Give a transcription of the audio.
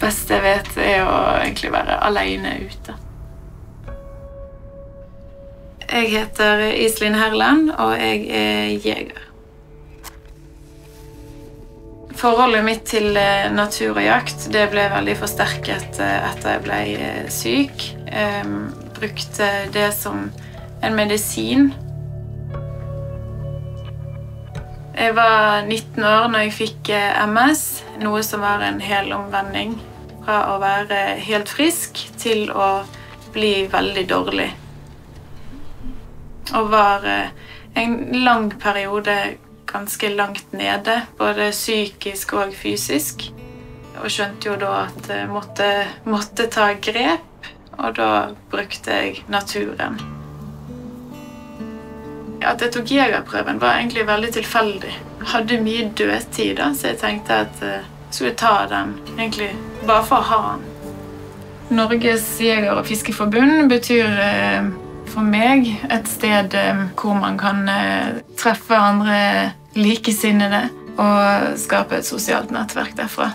beste jeg vet, er å egentlig være aleine ute. Jeg heter Iselin Herland, og jeg er jeger. Forholdet mitt til eh, natur og jakt det ble veldig forsterket eh, etter jeg ble eh, syk. Jeg brukte det som en medisin. Jeg var 19 år når jeg fikk MS, noe som var en hel omvending. Fra å være helt frisk til å bli veldig dårlig. Og var en lang periode ganske langt nede, både psykisk og fysisk. Og skjønte jo da at jeg måtte, måtte ta grep, og da brukte jeg naturen. At jeg tok jegerprøven, var egentlig veldig tilfeldig. Hadde mye dødtid, da, så jeg tenkte at jeg skulle ta den egentlig bare for å ha den. Norges jeger- og fiskeforbund betyr eh, for meg et sted eh, hvor man kan eh, treffe andre likesinnede og skape et sosialt nettverk derfra.